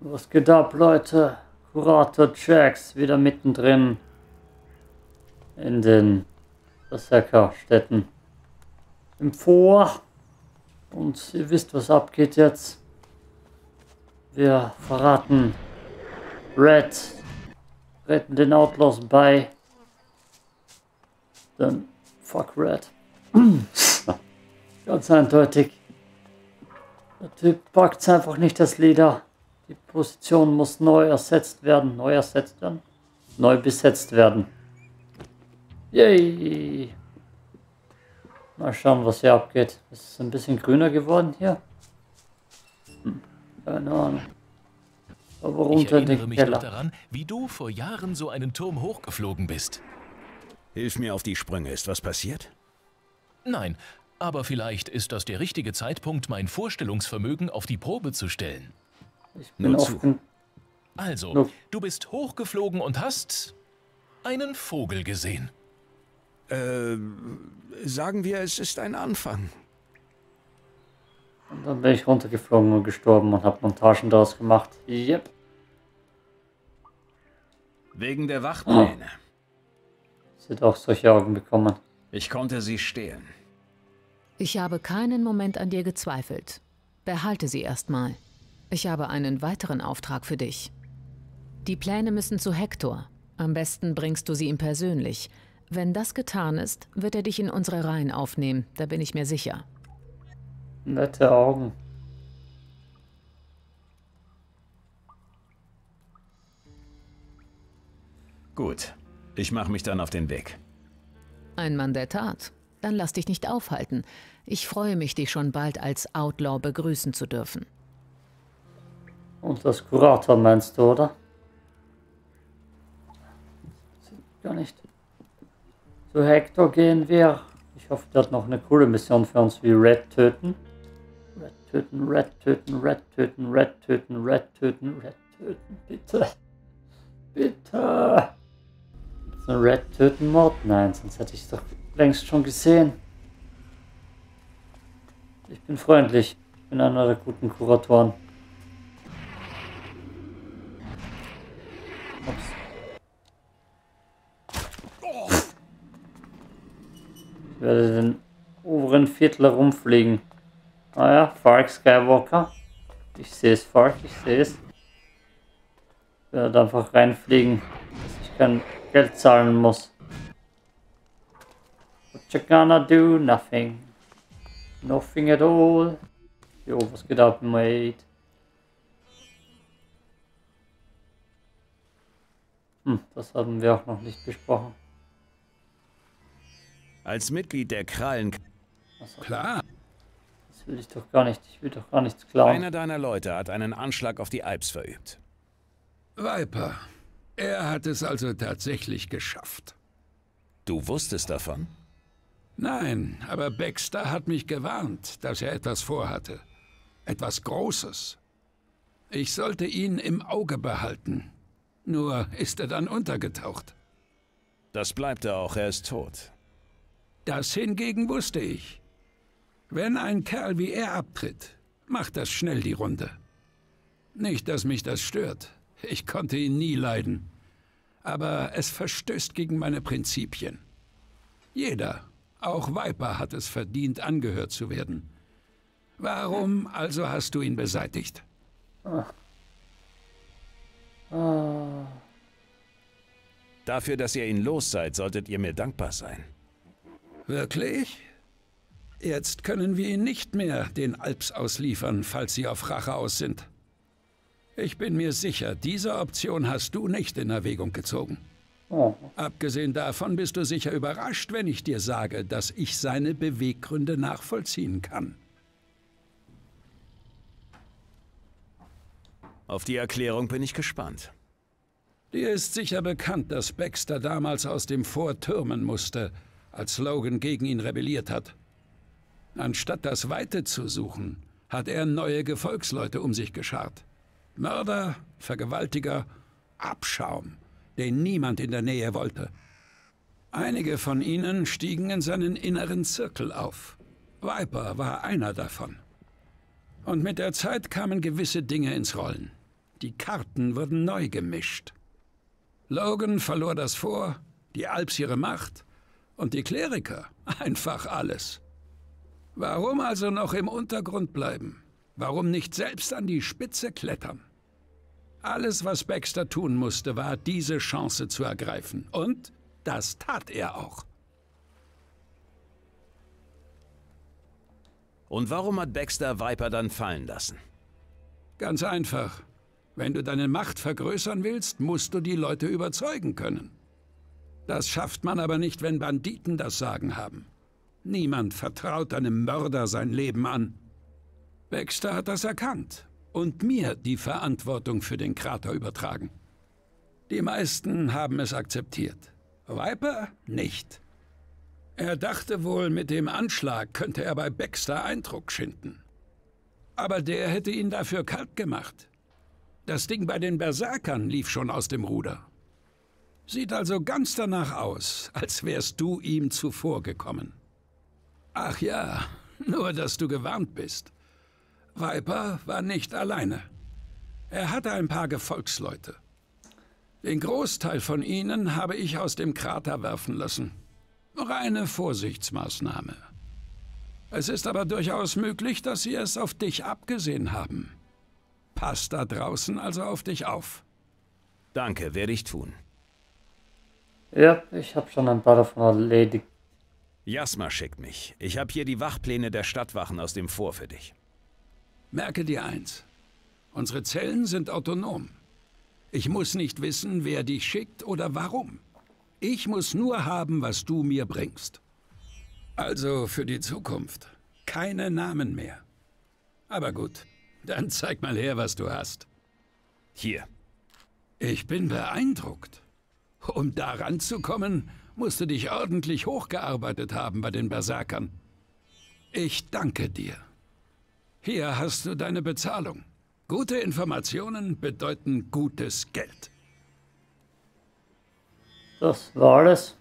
Was geht ab, Leute? Kurator Jax wieder mittendrin in den Berserker-Städten im Vor. Und ihr wisst, was abgeht jetzt. Wir verraten Red, retten den Outlaws bei. Dann fuck Red. Ganz eindeutig. Der Typ packt einfach nicht das Leder. Die Position muss neu ersetzt werden. Neu ersetzt werden? Neu besetzt werden. Yay! Mal schauen, was hier abgeht. Ist es ein bisschen grüner geworden hier? Hm, keine Ahnung. Aber runter ich erinnere mich Keller. noch daran, wie du vor Jahren so einen Turm hochgeflogen bist. Hilf mir auf die Sprünge. Ist was passiert? Nein, aber vielleicht ist das der richtige Zeitpunkt, mein Vorstellungsvermögen auf die Probe zu stellen. Ich bin Nur zu. Also, Nur. du bist hochgeflogen und hast einen Vogel gesehen. Äh, sagen wir, es ist ein Anfang. Und dann bin ich runtergeflogen und gestorben und habe Montagen daraus gemacht. Yep. Wegen der Wachpläne. Oh. Sie hat auch solche Augen bekommen. Ich konnte sie stehlen. Ich habe keinen Moment an dir gezweifelt. Behalte sie erstmal. Ich habe einen weiteren Auftrag für dich. Die Pläne müssen zu Hector. Am besten bringst du sie ihm persönlich. Wenn das getan ist, wird er dich in unsere Reihen aufnehmen, da bin ich mir sicher. Nette Augen. Gut, ich mache mich dann auf den Weg. Ein Mann der Tat. Dann lass dich nicht aufhalten. Ich freue mich, dich schon bald als Outlaw begrüßen zu dürfen. Und das Kurator meinst du, oder? Gar nicht. Zu Hector gehen wir. Ich hoffe, der hat noch eine coole Mission für uns wie Red töten. Red töten, Red töten, Red töten, Red töten, Red töten, Red töten, bitte. Bitte. Ist ein Red töten Mord? Nein, sonst hätte ich es doch längst schon gesehen. Ich bin freundlich. Ich bin einer der guten Kuratoren. Ups. Ich werde den oberen Viertel herumfliegen. Ah ja, Fark Skywalker. Ich sehe es, Fark, ich sehe es. Ich werde einfach reinfliegen, dass ich kein Geld zahlen muss. What you gonna do? Nothing. Nothing at all. Jo, was geht ab, mate? Hm, das haben wir auch noch nicht besprochen. Als Mitglied der Krallen... So. Klar. Das will ich doch gar nicht. Ich will doch gar nichts klauen. Einer deiner Leute hat einen Anschlag auf die Alps verübt. Viper. Er hat es also tatsächlich geschafft. Du wusstest davon? Nein, aber Baxter hat mich gewarnt, dass er etwas vorhatte. Etwas Großes. Ich sollte ihn im Auge behalten. Nur ist er dann untergetaucht. Das bleibt er auch, er ist tot. Das hingegen wusste ich. Wenn ein Kerl wie er abtritt, macht das schnell die Runde. Nicht, dass mich das stört. Ich konnte ihn nie leiden. Aber es verstößt gegen meine Prinzipien. Jeder, auch Viper, hat es verdient, angehört zu werden. Warum also hast du ihn beseitigt? Ach. Ah. Dafür, dass ihr ihn los seid, solltet ihr mir dankbar sein. Wirklich? Jetzt können wir ihn nicht mehr den Alps ausliefern, falls sie auf Rache aus sind. Ich bin mir sicher, diese Option hast du nicht in Erwägung gezogen. Oh. Abgesehen davon bist du sicher überrascht, wenn ich dir sage, dass ich seine Beweggründe nachvollziehen kann. Auf die Erklärung bin ich gespannt. Dir ist sicher bekannt, dass Baxter damals aus dem Fort türmen musste, als Logan gegen ihn rebelliert hat. Anstatt das Weite zu suchen, hat er neue Gefolgsleute um sich geschart. Mörder, Vergewaltiger, Abschaum, den niemand in der Nähe wollte. Einige von ihnen stiegen in seinen inneren Zirkel auf. Viper war einer davon. Und mit der Zeit kamen gewisse Dinge ins Rollen. Die Karten wurden neu gemischt. Logan verlor das Vor, die Alps ihre Macht und die Kleriker einfach alles. Warum also noch im Untergrund bleiben? Warum nicht selbst an die Spitze klettern? Alles, was Baxter tun musste, war, diese Chance zu ergreifen. Und das tat er auch. Und warum hat Baxter Viper dann fallen lassen? Ganz einfach. Wenn du deine Macht vergrößern willst, musst du die Leute überzeugen können. Das schafft man aber nicht, wenn Banditen das Sagen haben. Niemand vertraut einem Mörder sein Leben an. Baxter hat das erkannt und mir die Verantwortung für den Krater übertragen. Die meisten haben es akzeptiert. Viper nicht. Er dachte wohl, mit dem Anschlag könnte er bei Baxter Eindruck schinden. Aber der hätte ihn dafür kalt gemacht. Das Ding bei den Berserkern lief schon aus dem Ruder. Sieht also ganz danach aus, als wärst du ihm zuvorgekommen. Ach ja, nur dass du gewarnt bist. Viper war nicht alleine. Er hatte ein paar Gefolgsleute. Den Großteil von ihnen habe ich aus dem Krater werfen lassen. Reine Vorsichtsmaßnahme. Es ist aber durchaus möglich, dass sie es auf dich abgesehen haben. Pass da draußen also auf dich auf. Danke, werde ich tun. Ja, ich habe schon ein paar davon erledigt. Jasma schickt mich. Ich habe hier die Wachpläne der Stadtwachen aus dem Vor für dich. Merke dir eins. Unsere Zellen sind autonom. Ich muss nicht wissen, wer dich schickt oder warum. Ich muss nur haben, was du mir bringst. Also für die Zukunft. Keine Namen mehr. Aber gut, dann zeig mal her, was du hast. Hier. Ich bin beeindruckt. Um da ranzukommen, musst du dich ordentlich hochgearbeitet haben bei den Berserkern. Ich danke dir. Hier hast du deine Bezahlung. Gute Informationen bedeuten gutes Geld. Das war alles.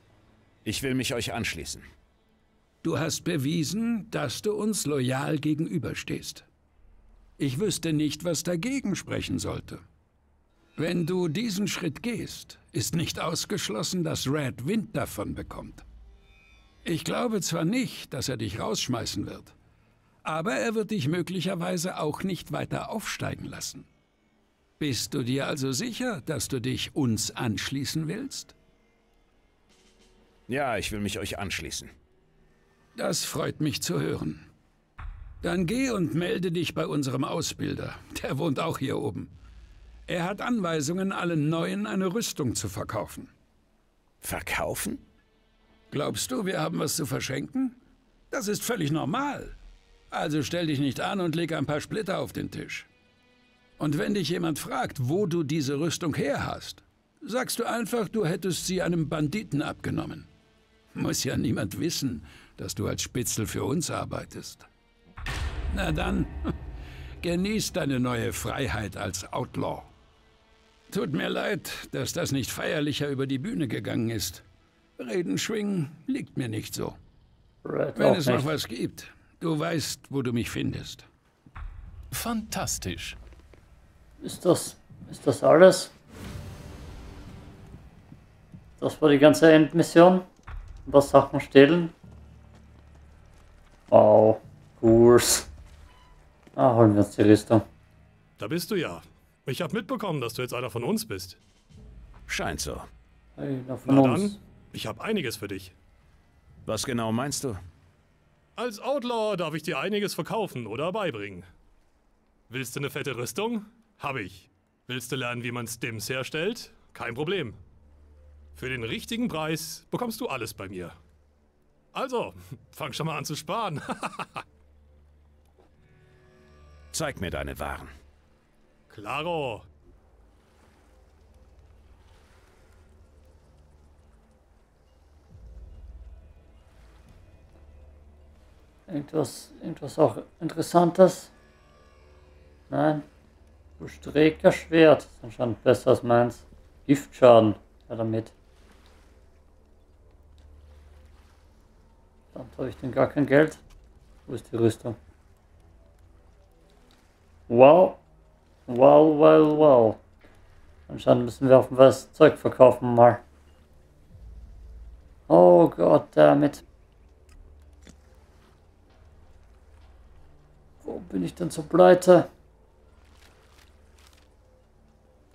Ich will mich euch anschließen. Du hast bewiesen, dass du uns loyal gegenüberstehst. Ich wüsste nicht, was dagegen sprechen sollte. Wenn du diesen Schritt gehst, ist nicht ausgeschlossen, dass Red Wind davon bekommt. Ich glaube zwar nicht, dass er dich rausschmeißen wird, aber er wird dich möglicherweise auch nicht weiter aufsteigen lassen. Bist du dir also sicher, dass du dich uns anschließen willst? Ja, ich will mich euch anschließen. Das freut mich zu hören. Dann geh und melde dich bei unserem Ausbilder. Der wohnt auch hier oben. Er hat Anweisungen, allen Neuen eine Rüstung zu verkaufen. Verkaufen? Glaubst du, wir haben was zu verschenken? Das ist völlig normal. Also stell dich nicht an und leg ein paar Splitter auf den Tisch. Und wenn dich jemand fragt, wo du diese Rüstung her hast, sagst du einfach, du hättest sie einem Banditen abgenommen. Muss ja niemand wissen, dass du als Spitzel für uns arbeitest. Na dann, genieß deine neue Freiheit als Outlaw. Tut mir leid, dass das nicht feierlicher über die Bühne gegangen ist. Reden schwingen liegt mir nicht so. Red Wenn es nicht. noch was gibt, du weißt, wo du mich findest. Fantastisch. Ist das, ist das alles? Das war die ganze Endmission? Ein paar Sachen stehlen? Wow, Kurs. Ah, holen wir uns die Rüstung. Da bist du ja. Ich habe mitbekommen, dass du jetzt einer von uns bist. Scheint so. Einer von Na uns. dann, ich habe einiges für dich. Was genau meinst du? Als Outlaw darf ich dir einiges verkaufen oder beibringen. Willst du eine fette Rüstung? Hab ich. Willst du lernen, wie man Stims herstellt? Kein Problem. Für den richtigen Preis bekommst du alles bei mir. Also, fang schon mal an zu sparen. Zeig mir deine Waren. Klaro. Irgendwas, irgendwas auch Interessantes? Nein. Streckerschwert. Ist anscheinend besser als meins. Giftschaden. Ja, damit. Dann habe ich denn gar kein Geld. Wo ist die Rüstung? Wow. Well, well, well. Anscheinend müssen wir auf was Zeug verkaufen mal. Oh Gott, damit. Wo bin ich denn so pleite?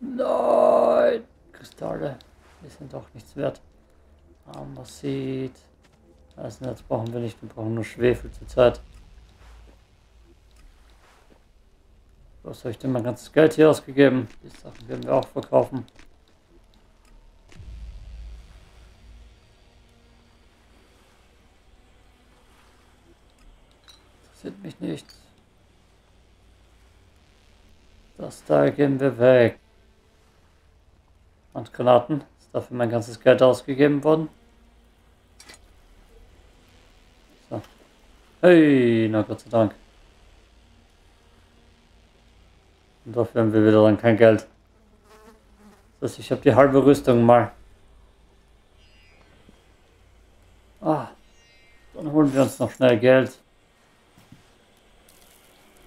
Nein! Kristalle. Die sind doch nichts wert. Amberseed. Also jetzt brauchen wir nicht, wir brauchen nur Schwefel zurzeit. Was habe ich denn mein ganzes Geld hier ausgegeben? Die Sachen werden wir auch verkaufen. Interessiert mich nicht. Das da geben wir weg. Und Granaten. Ist dafür mein ganzes Geld ausgegeben worden. So. Hey, na Gott sei Dank. Und dafür haben wir wieder dann kein Geld. Das heißt, ich habe die halbe Rüstung mal. Ah, dann holen wir uns noch schnell Geld.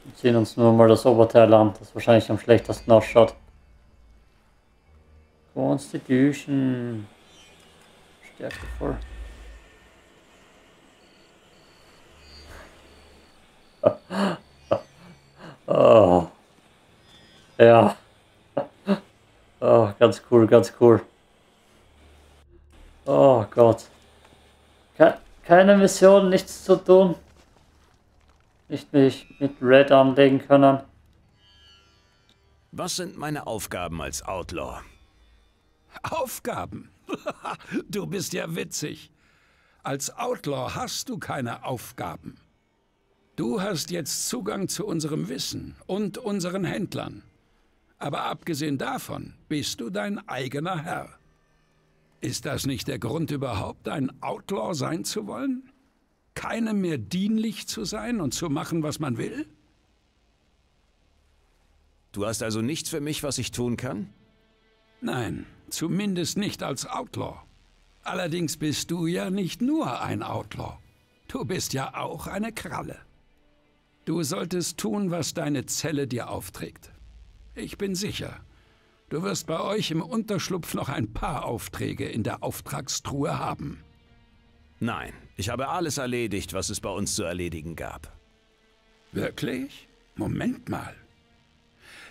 Und ziehen uns nur mal das Oberteil an, das wahrscheinlich am schlechtesten ausschaut. Constitution. Stärke voll. oh. Ja. Oh, ganz cool, ganz cool. Oh Gott. Ke keine Mission, nichts zu tun. Nicht mich mit Red anlegen können. Was sind meine Aufgaben als Outlaw? Aufgaben? du bist ja witzig. Als Outlaw hast du keine Aufgaben. Du hast jetzt Zugang zu unserem Wissen und unseren Händlern. Aber abgesehen davon bist du dein eigener Herr. Ist das nicht der Grund überhaupt, ein Outlaw sein zu wollen? Keinem mehr dienlich zu sein und zu machen, was man will? Du hast also nichts für mich, was ich tun kann? Nein, zumindest nicht als Outlaw. Allerdings bist du ja nicht nur ein Outlaw. Du bist ja auch eine Kralle. Du solltest tun, was deine Zelle dir aufträgt. Ich bin sicher, du wirst bei euch im Unterschlupf noch ein paar Aufträge in der Auftragstruhe haben. Nein, ich habe alles erledigt, was es bei uns zu erledigen gab. Wirklich? Moment mal.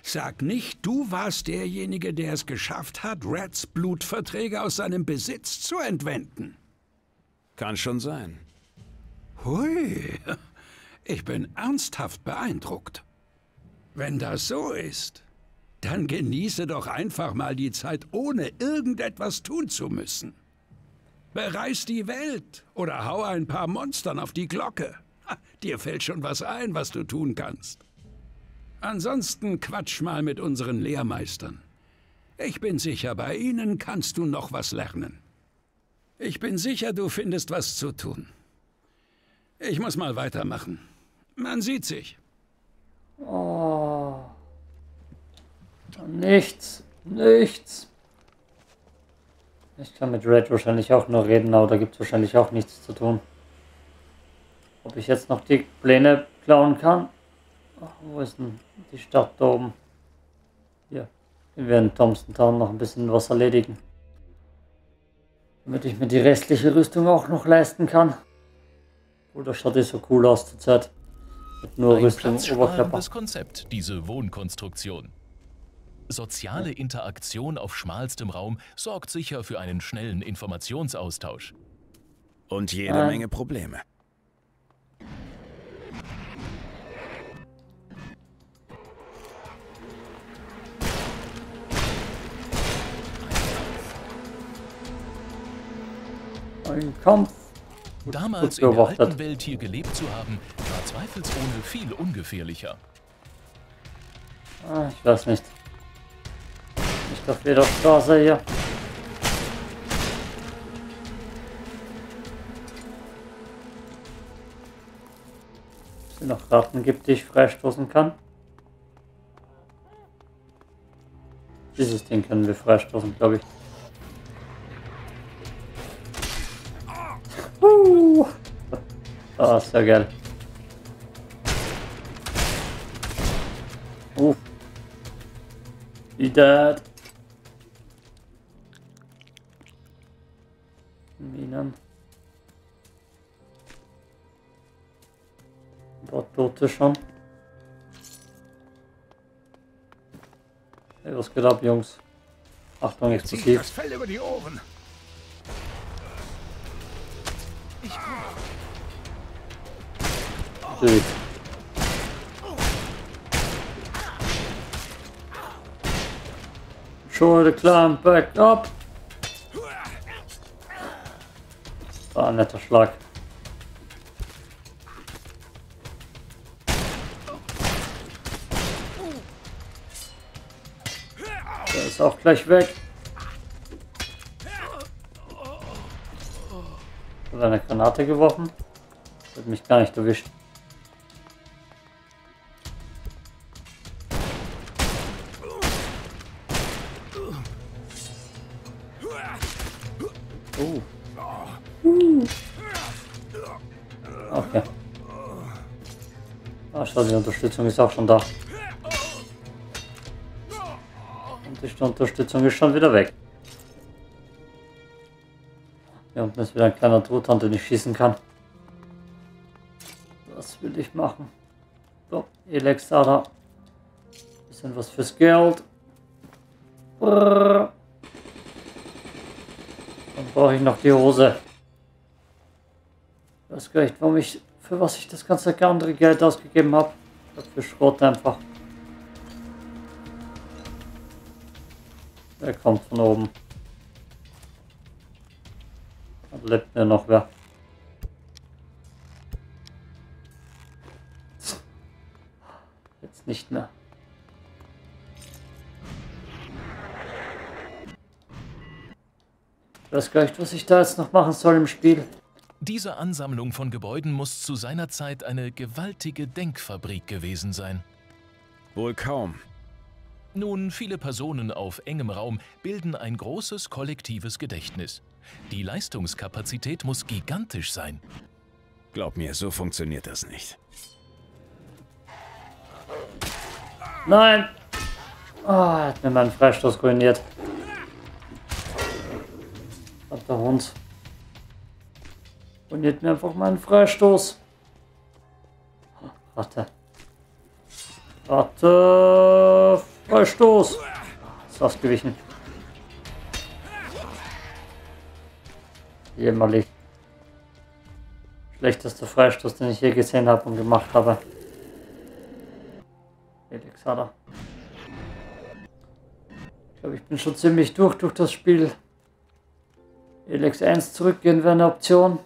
Sag nicht, du warst derjenige, der es geschafft hat, Reds Blutverträge aus seinem Besitz zu entwenden. Kann schon sein. Hui, ich bin ernsthaft beeindruckt. Wenn das so ist, dann genieße doch einfach mal die Zeit, ohne irgendetwas tun zu müssen. Bereis die Welt oder hau ein paar Monstern auf die Glocke. Ha, dir fällt schon was ein, was du tun kannst. Ansonsten quatsch mal mit unseren Lehrmeistern. Ich bin sicher, bei ihnen kannst du noch was lernen. Ich bin sicher, du findest was zu tun. Ich muss mal weitermachen. Man sieht sich. Oh. Nichts. Nichts. Ich kann mit Red wahrscheinlich auch nur reden, aber da gibt es wahrscheinlich auch nichts zu tun. Ob ich jetzt noch die Pläne klauen kann? Ach, wo ist denn die Stadt da oben? Hier. Wir werden Thompson Town noch ein bisschen was erledigen. Damit ich mir die restliche Rüstung auch noch leisten kann. Oh, das schaut eh so cool aus zur Zeit. Mit nur Ein Rüstung und Oberkörper. Konzept, diese Wohnkonstruktion. Soziale Interaktion auf schmalstem Raum sorgt sicher für einen schnellen Informationsaustausch. Und jede Ähm. Menge Probleme. Ein Kampf. Damals gut in der alten Welt hier gelebt zu haben, war zweifelsohne viel ungefährlicher. Ah, ich weiß nicht. Nicht auf jeder Straße hier. Ob es noch Ratten gibt, die ich freistoßen kann. Dieses Ding können wir freistoßen, glaube ich. Uh. Ah, sehr geil. Uh. Be dead. Tote schon. Hey, was geht ab, Jungs? Achtung, explosiv. Das Fell über die Ohren. Dude. Shoulder climb back up. War ein netter Schlag. Auch gleich weg. Hat eine Granate geworfen. Hat mich gar nicht erwischt. Oh. Okay. Ah, schau, die Unterstützung ist auch schon da. Und die Unterstützung ist schon wieder weg. Hier unten ist wieder ein kleiner Truthahn, den ich schießen kann. Was will ich machen? So, Elex da. da. Bisschen was fürs Geld. Brrr. Dann brauche ich noch die Hose. Ich weiß gar nicht, warum ich, für was ich das ganze andere Geld ausgegeben habe. Für Schrott einfach. Der kommt von oben. Da lebt mir noch wer. Jetzt nicht mehr. Ich weiß gar nicht, was ich da jetzt noch machen soll im Spiel. Diese Ansammlung von Gebäuden muss zu seiner Zeit eine gewaltige Denkfabrik gewesen sein. Wohl kaum. Nun, viele Personen auf engem Raum bilden ein großes kollektives Gedächtnis. Die Leistungskapazität muss gigantisch sein. Glaub mir, so funktioniert das nicht. Nein! Ah, er hat mir meinen Freistoß ruiniert. Hat der Hund. Ruiniert mir einfach meinen Freistoß. Warte. Warte. Freistoß. Ist ausgewichen. Jämmerlich. Schlechtester Freistoß, den ich je gesehen habe und gemacht habe. Felix hat er. Ich glaube, ich bin schon ziemlich durch durch das Spiel. Elex 1 zurückgehen wäre eine Option.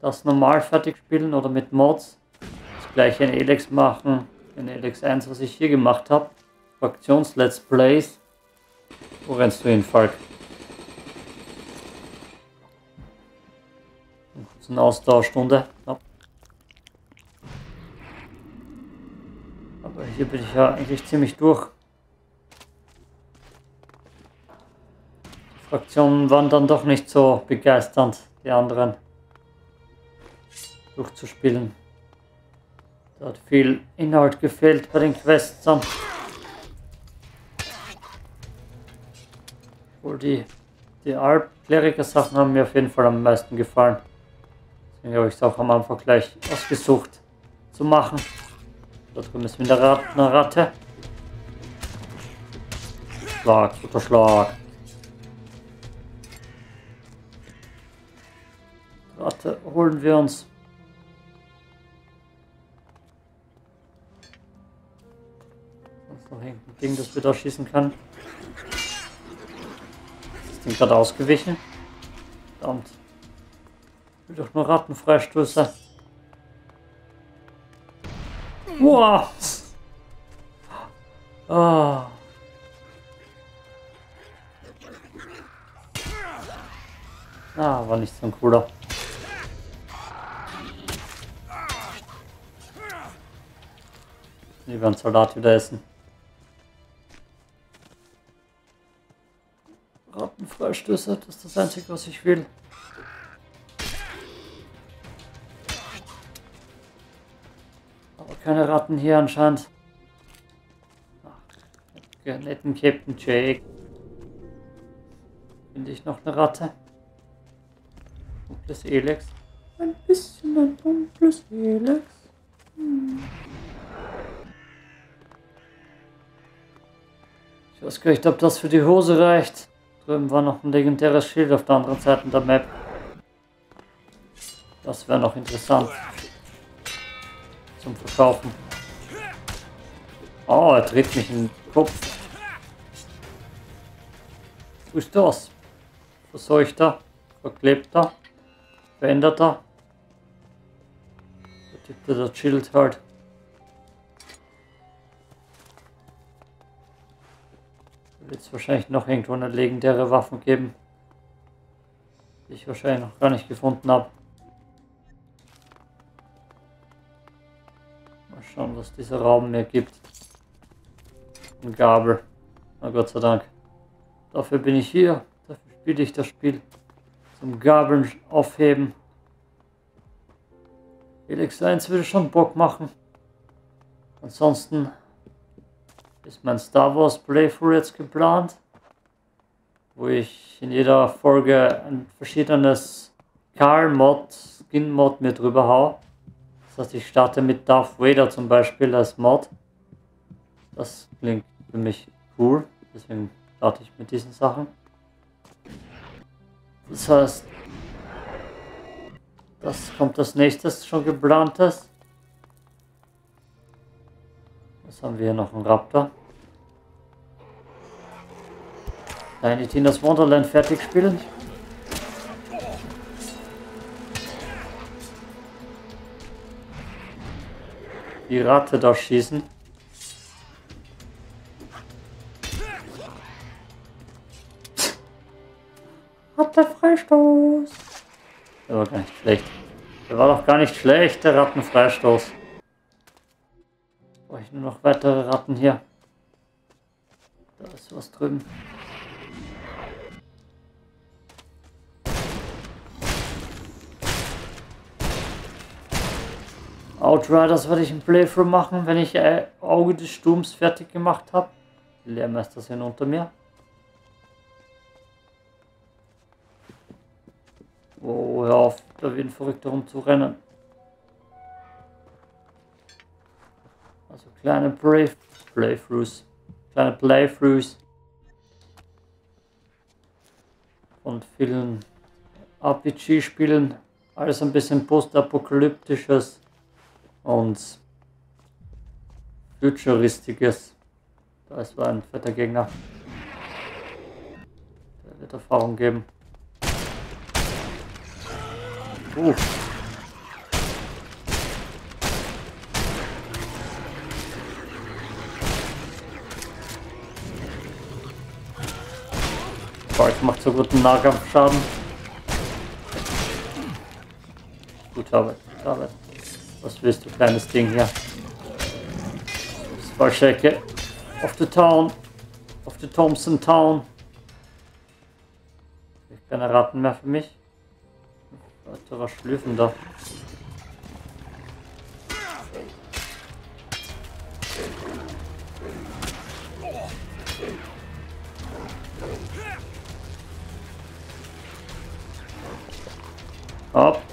Das normal fertig spielen oder mit Mods. Das gleiche in Elex machen. In Elex 1, was ich hier gemacht habe. Fraktions-Let's Plays. Wo rennst du hin, Falk? Eine Ausdauerstunde. Aber hier bin ich ja eigentlich ziemlich durch. Die Fraktionen waren dann doch nicht so begeisternd, die anderen durchzuspielen. Da hat viel Inhalt gefehlt bei den Quests. Dann. Obwohl die, die Alp-Kleriker-Sachen haben mir auf jeden Fall am meisten gefallen. Deswegen habe ich es auch am Anfang gleich ausgesucht zu machen. Da drüben ist wieder Rat, eine Ratte. Schlag, guter Schlag. Ratte holen wir uns. Sonst noch irgendein Ding, das wir da schießen kann. Ist Ding gerade ausgewichen? Verdammt. Ich will doch nur Rattenfreistöße. Wow. Ah. Ah, war nicht so ein cooler. Lieber einen Salat wieder essen. Rattenfreistöße, das ist das Einzige, was ich will. Aber keine Ratten hier anscheinend. Ach, netten Captain Jake. Finde ich noch eine Ratte. Dunkles Elex. Ein bisschen ein dunkles Elex. Hm. Ich weiß gar nicht, ob das für die Hose reicht. Drüben war noch ein legendäres Schild auf der anderen Seite der Map. Das wäre noch interessant. Zum Verkaufen. Oh, er dreht mich in den Kopf. Wo ist das? Verseuchter? Verklebter? Veränderter? Der Typ, der da chillt halt. Wird es wahrscheinlich noch irgendwo eine legendäre Waffen geben. Die ich wahrscheinlich noch gar nicht gefunden habe. Mal schauen, was dieser Raum mir gibt. Ein Gabel. Na Gott sei Dank. Dafür bin ich hier. Dafür spiele ich das Spiel. Zum Gabeln aufheben. Helix 1 würde schon Bock machen. Ansonsten ist mein Star Wars Playthrough jetzt geplant. Wo ich in jeder Folge ein verschiedenes Karl-Mod, Skin-Mod mir drüber hau. Das heißt, ich starte mit Darth Vader zum Beispiel als Mod. Das klingt für mich cool. Deswegen starte ich mit diesen Sachen. Das heißt, das kommt als nächstes schon geplantes. Was haben wir hier noch? Ein Raptor. Tiny Tina's Wonderland fertig spielen. Die Ratte da schießen. Hat der Freistoß. Der war gar nicht schlecht. Der war doch gar nicht schlecht, der Rattenfreistoß. Weitere Ratten hier. Da ist was drüben. Outriders werde ich im Playthrough machen, wenn ich äh, Auge des Sturms fertig gemacht habe. Die Lehrmeister sind unter mir. Oh, hör auf, da wie ein Verrückter rumzurennen. Kleine Play Playthroughs. Kleine Playthroughs. Von vielen RPG-Spielen. Alles ein bisschen postapokalyptisches und futuristisches. Da ist ein fetter Gegner. Der wird Erfahrung geben. Uh. Macht so guten Nahkampfschaden. Gute Arbeit, gute Arbeit. Was willst du, kleines Ding hier? Das ist falsche Ecke. Auf the Town. Auf the Thompson Town. Keine Ratten mehr für mich. Weiterer Schlüffender. Hopp, da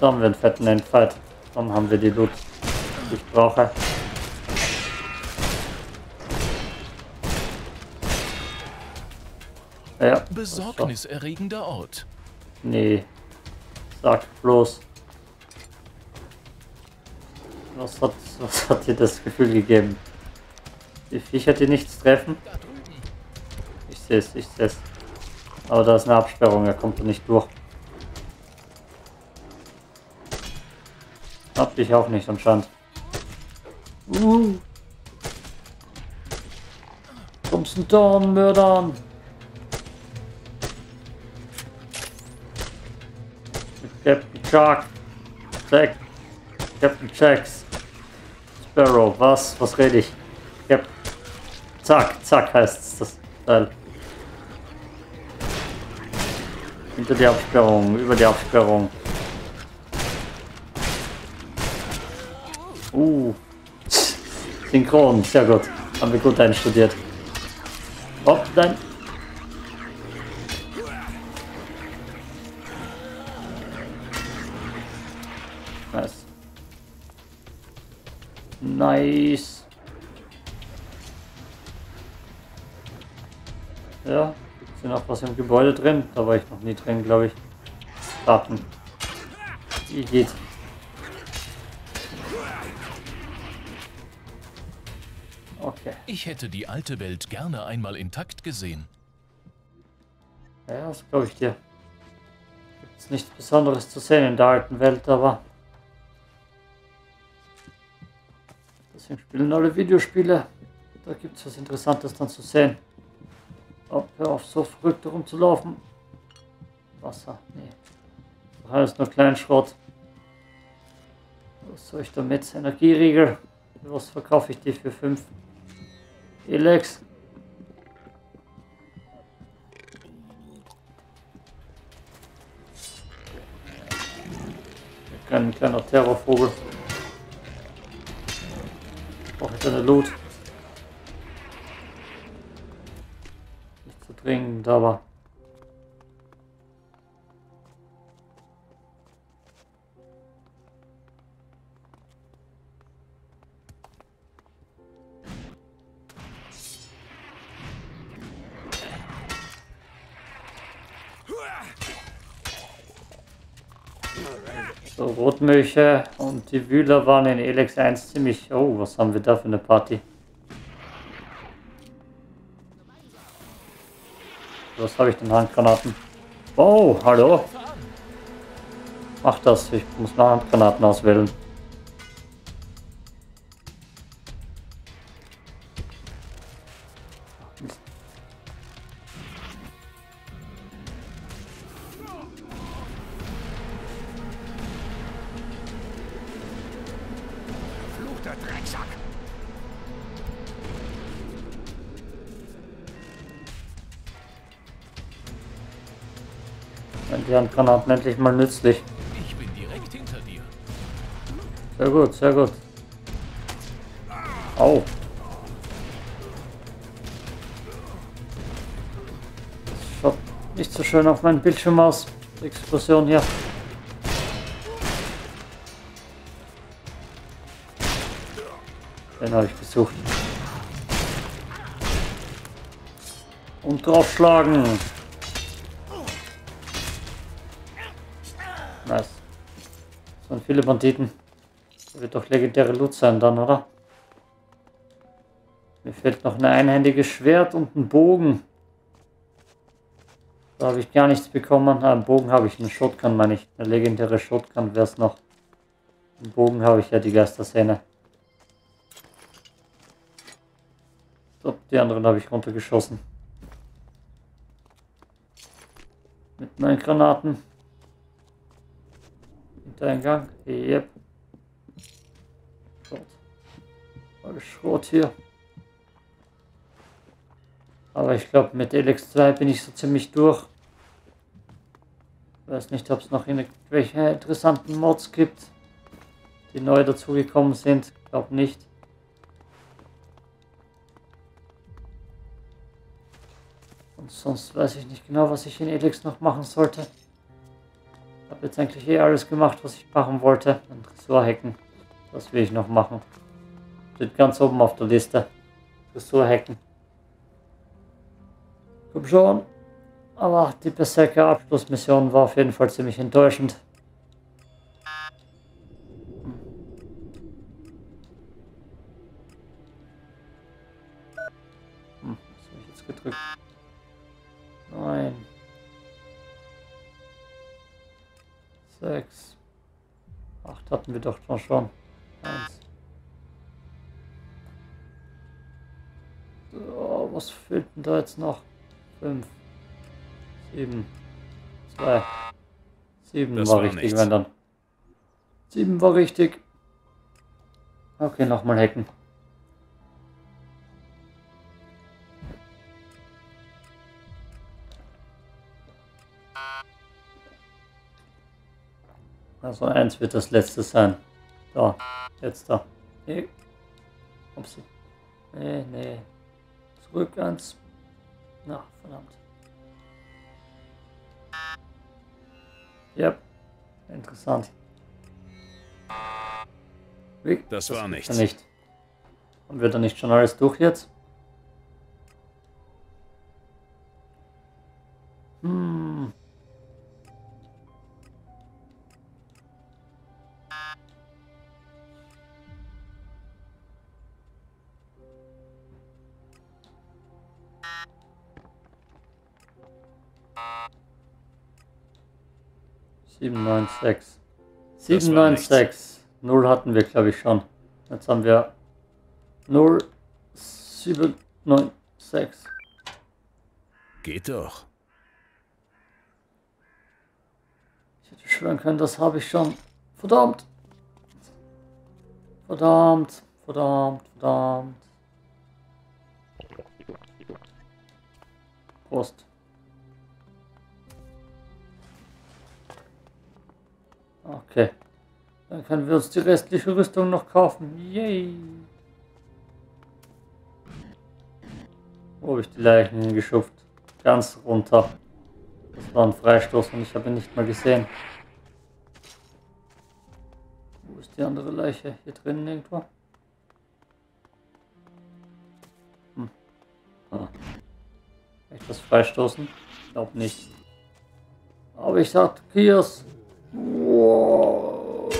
haben wir einen fetten Endfight. Dann haben wir die Loot, die ich brauche. Ja. Besorgniserregender Ort. Nee, Sag bloß. Was hat, was hat dir das Gefühl gegeben? Die Viecher, die nichts treffen? Ich sehe es, ich sehe es. Aber da ist eine Absperrung, er kommt da nicht durch. Hab ich auch nicht anscheinend. Uh. Thompson Dorn mördern. Captain Shark. Jack. Captain Jacks. Sparrow. Was? Was rede ich? Cap zack, zack heißt das Teil. Hinter die Absperrung, über die Absperrung. Uh. Synchron, sehr gut. Haben wir gut einstudiert. Oh, nein. Nice. Nice. Ja, hier noch was im Gebäude drin? Da war ich noch nie drin, glaube ich. Warten. Wie geht? Ich hätte die alte Welt gerne einmal intakt gesehen. Ja, das glaube ich dir. Gibt es nichts Besonderes zu sehen in der alten Welt, aber. Deswegen spielen alle Videospiele. Da gibt es was Interessantes dann zu sehen. Oh, hör auf, so verrückt rumzulaufen. Wasser, nee. Das alles nur Kleinschrott. Was soll ich damit? Energieriegel. Was verkaufe ich die für 5? Elex. Ein kleiner Terrorvogel. Brauche ich eine Loot. Nicht zu dringend, aber. So, Rotmilche und die Wühler waren in Elex 1 ziemlich... Oh, was haben wir da für eine Party? Was habe ich denn Handgranaten? Oh, hallo? Mach das, ich muss mal Handgranaten auswählen. Die Handgranaten endlich mal nützlich. Ich bin direkt hinter dir. Sehr gut, sehr gut. Au. Das schaut nicht so schön auf meinem Bildschirm aus. Die Explosion hier. Den habe ich gesucht. Und draufschlagen. Viele Banditen. Das wird doch legendäre Loot sein dann, oder? Mir fehlt noch ein einhändiges Schwert und ein Bogen. Da habe ich gar nichts bekommen. Ah, einen Bogen habe ich, einen Shotgun meine ich. Eine legendäre Shotgun wäre es noch. Einen Bogen habe ich ja, die Geistersehne. So, die anderen habe ich runtergeschossen. Mit meinen Granaten. Hintereingang. Yep. Schrott. Alles Schrott hier. Aber ich glaube, mit Elex 2 bin ich so ziemlich durch. Ich weiß nicht, ob es noch irgendwelche interessanten Mods gibt, die neu dazugekommen sind. Ich glaube nicht. Und sonst weiß ich nicht genau, was ich in Elex noch machen sollte. Habe jetzt eigentlich eh alles gemacht, was ich machen wollte. Ein Tresor hacken. Das will ich noch machen. Steht ganz oben auf der Liste. Tresor hacken. Komm schon. Aber die Berserker Abschlussmission war auf jeden Fall ziemlich enttäuschend. Hm, was habe ich jetzt gedrückt? Nein. Sechs. Acht hatten wir doch schon. Eins. So, was fehlt denn da jetzt noch? Fünf. Sieben. Zwei. Sieben war, war richtig, nichts. wenn dann. Sieben war richtig. Okay, nochmal hacken. Also eins wird das letzte sein. Da, jetzt da. Nee. Upsi. Nee, nee. Zurück eins. Na, verdammt. Ja, interessant. Wie? Das war gibt's nichts. Nicht. Haben wir da nicht schon alles durch jetzt? Hm. Sieben, neun, sechs. Sieben, war neun, nichts. sechs. Null hatten wir, glaube ich, schon. Jetzt haben wir 0, 7, 9, 6. Geht doch. Ich hätte schwören können, das habe ich schon. Verdammt. Verdammt. Verdammt. Verdammt. Prost. Okay. Dann können wir uns die restliche Rüstung noch kaufen. Yay. Wo habe ich die Leichen hingeschupft? Ganz runter. Das war ein Freistoß und ich habe ihn nicht mal gesehen. Wo ist die andere Leiche? Hier drinnen irgendwo? Hm. Ah. Kann ich das freistoßen? Ich glaube nicht. Aber ich sag Kiers. Wow.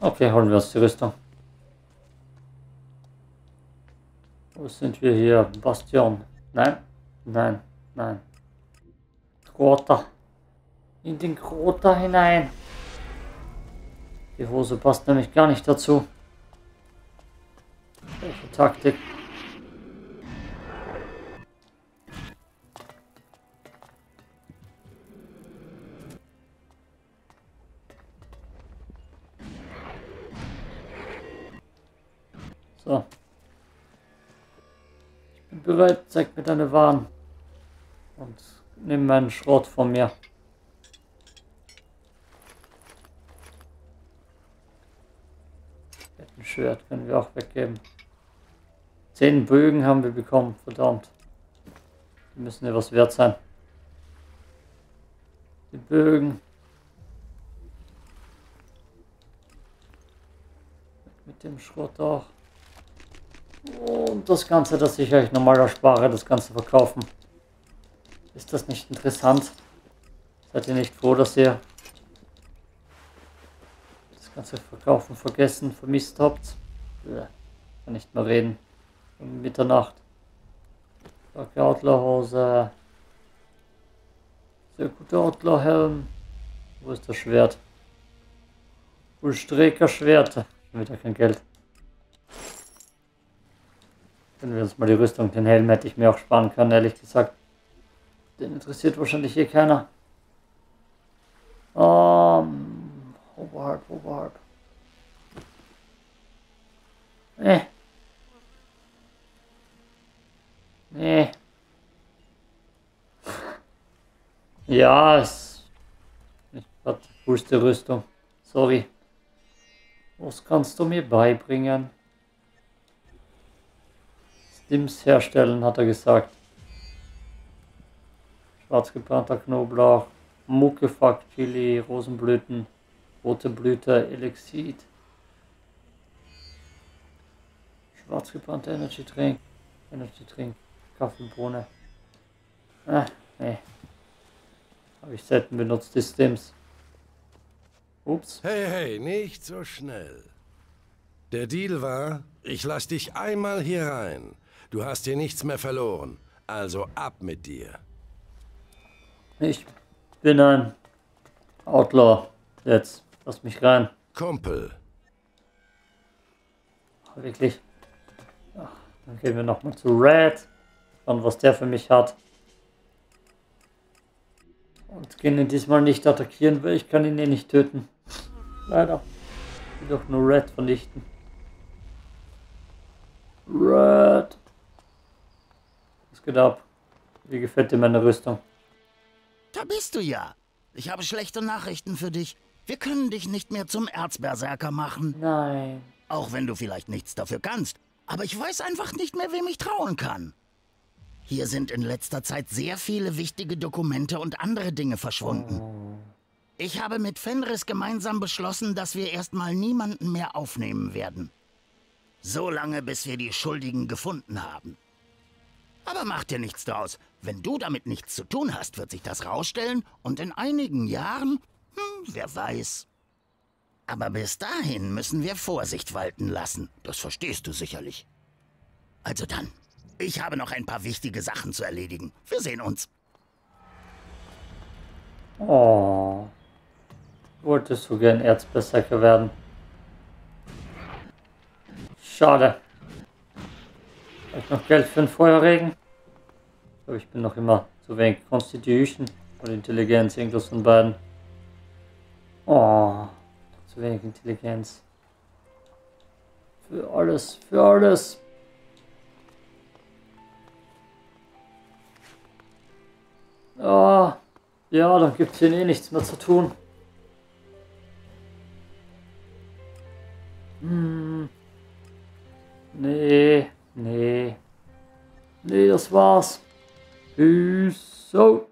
Okay, holen wir uns die Rüstung. Wo sind wir hier? Bastion. Nein, nein, nein. Kroter. In den Kroter hinein. Die Hose passt nämlich gar nicht dazu. Welche Taktik? Bereit, zeig mir deine Waren. Und nimm meinen Schrott von mir. Ein Schwert können wir auch weggeben. Zehn Bögen haben wir bekommen, verdammt. Die müssen ja was wert sein. Die Bögen. Mit dem Schrott auch. Und das Ganze, das ich euch normal erspare, das Ganze verkaufen. Ist das nicht interessant? Seid ihr nicht froh, dass ihr das ganze Verkaufen vergessen, vermisst habt? Bäh, Kann nicht mehr reden. Um Mitternacht. Starke Outlaw-Hose. Sehr guter Outlaw-Helm. Wo ist das Schwert? Ulstreker Schwert. Wieder kein Geld. Können wir uns mal die Rüstung, den Helm hätte ich mir auch sparen können, ehrlich gesagt. Den interessiert wahrscheinlich hier keiner. Ähm, Oberhalb, oberhalb. Nee. Nee. Ja, es. Ich hatte coolste Rüstung. Sorry. Was kannst du mir beibringen? Stims herstellen, hat er gesagt. Schwarzgebrannter Knoblauch, Muckefuck, Chili, Rosenblüten, rote Blüte, Elixid. Schwarzgebrannter Energy Drink, Energy Drink, Kaffeebohne. Ah, nee. Habe ich selten benutzt, die Stims. Ups. Hey, hey, nicht so schnell. Der Deal war, ich lass dich einmal hier rein. Du hast hier nichts mehr verloren. Also ab mit dir. Ich bin ein Outlaw. Jetzt, lass mich rein. Kumpel. Wirklich. Ach, dann gehen wir nochmal zu Red. Schauen, was der für mich hat. Und gehen ihn diesmal nicht attackieren, weil ich kann ihn eh nicht töten. Leider. Ich will doch nur Red vernichten. Red. Geht ab? Wie gefällt dir meine Rüstung? Da bist du ja. Ich habe schlechte Nachrichten für dich. Wir können dich nicht mehr zum Erzberserker machen. Nein. Auch wenn du vielleicht nichts dafür kannst. aber ich weiß einfach nicht mehr, wem ich trauen kann. Hier sind in letzter Zeit sehr viele wichtige Dokumente und andere Dinge verschwunden. Ich habe mit Fenris gemeinsam beschlossen, dass wir erstmal niemanden mehr aufnehmen werden. So lange, bis wir die Schuldigen gefunden haben. Aber mach dir nichts draus. Wenn du damit nichts zu tun hast, wird sich das rausstellen und in einigen Jahren, hm, wer weiß. Aber bis dahin müssen wir Vorsicht walten lassen. Das verstehst du sicherlich. Also dann, ich habe noch ein paar wichtige Sachen zu erledigen. Wir sehen uns. Oh. Wolltest du gern Erzberserker werden? Schade. Habe ich noch Geld für einen Feuerregen? Ich glaube, ich bin noch immer zu wenig Constitution oder Intelligenz, irgendwas von beiden. Oh, zu wenig Intelligenz. Für alles, für alles. Ah, ja, dann gibt es hier eh nichts mehr zu tun. Hm. Nee, nee. Nee, das war's. Peace out.